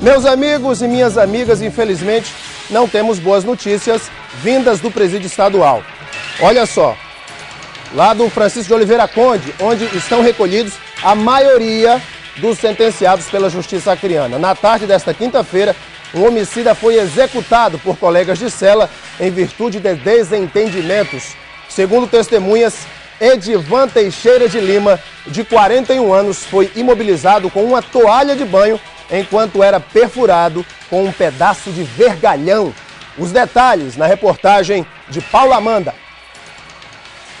Meus amigos e minhas amigas, infelizmente, não temos boas notícias vindas do presídio estadual. Olha só, lá do Francisco de Oliveira Conde, onde estão recolhidos a maioria dos sentenciados pela Justiça Acriana. Na tarde desta quinta-feira, um homicida foi executado por colegas de cela em virtude de desentendimentos. Segundo testemunhas, Edivan Teixeira de Lima, de 41 anos, foi imobilizado com uma toalha de banho enquanto era perfurado com um pedaço de vergalhão. Os detalhes na reportagem de Paula Amanda.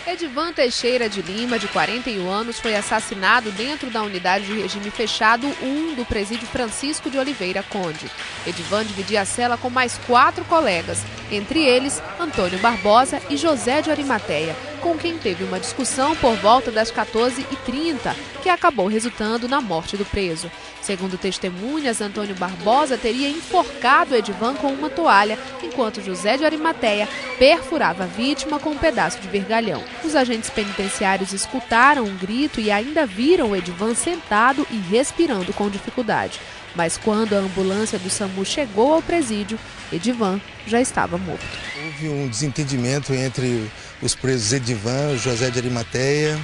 Edivan Teixeira de Lima, de 41 anos, foi assassinado dentro da unidade de regime fechado 1 do presídio Francisco de Oliveira Conde. Edivan dividia a cela com mais quatro colegas, entre eles Antônio Barbosa e José de Arimateia, com quem teve uma discussão por volta das 14h30, que acabou resultando na morte do preso. Segundo testemunhas, Antônio Barbosa teria enforcado Edivan com uma toalha, enquanto José de Arimateia perfurava a vítima com um pedaço de vergalhão. Os agentes penitenciários escutaram um grito e ainda viram Edivan sentado e respirando com dificuldade. Mas quando a ambulância do SAMU chegou ao presídio, Edivan já estava morto. Houve um desentendimento entre os presos Edivan, José de Arimateia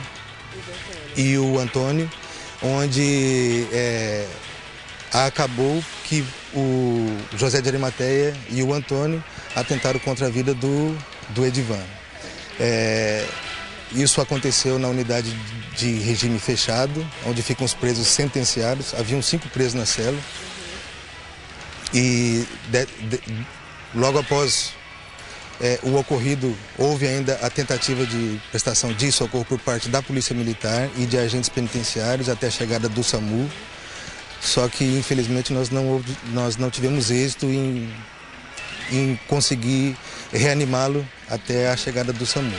e o Antônio, onde é, acabou que o José de Arimateia e o Antônio atentaram contra a vida do, do Edivan. É, isso aconteceu na unidade de regime fechado, onde ficam os presos sentenciados. Haviam cinco presos na cela. E de, de, logo após é, o ocorrido, houve ainda a tentativa de prestação de socorro por parte da Polícia Militar e de agentes penitenciários até a chegada do SAMU. Só que, infelizmente, nós não, nós não tivemos êxito em, em conseguir reanimá-lo até a chegada do SAMU.